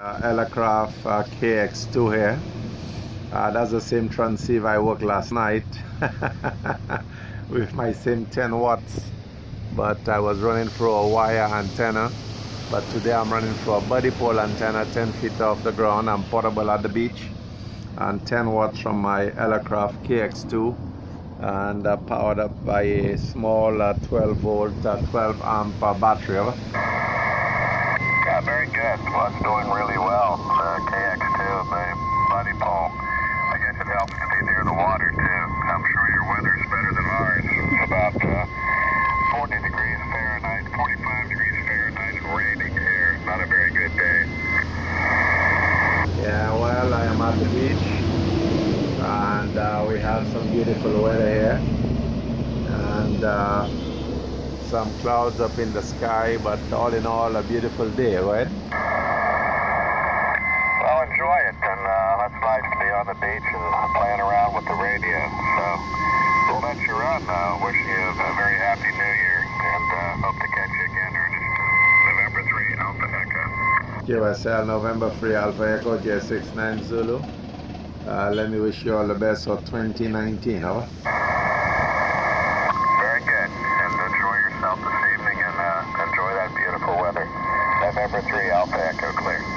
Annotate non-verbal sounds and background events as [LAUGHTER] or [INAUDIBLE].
Uh, uh, KX2 here. Uh, that's the same transceiver I worked last night [LAUGHS] with my same 10 watts. But I was running through a wire antenna. But today I'm running through a Buddipole antenna 10 feet off the ground. I'm portable at the beach. And 10 watts from my Elecraft KX2. And uh, powered up by a small uh, 12 volt, uh, 12 amp uh, battery. It's doing really well. The KX2, the Buddipole. I guess it helps to be near the water, too. I'm sure your weather's better than ours. It's about uh, 40 degrees Fahrenheit, 45 degrees Fahrenheit, and raining here. Not a very good day. Yeah, well, I am at the beach and uh, we have some beautiful weather here and uh, some clouds up in the sky, but all in all, a beautiful day, right? Well, enjoy it, and uh, that's nice to be on the beach and playing around with the radio. So we'll let you run. Uh, wishing you a very happy New Year, and uh, hope to catch you again, Ernest. November 3, Alpha Echo. QSL November 3 Alpha Echo J69 Zulu. Uh, let me wish you all the best for 2019. Over. November 3 Alpha Echo clear.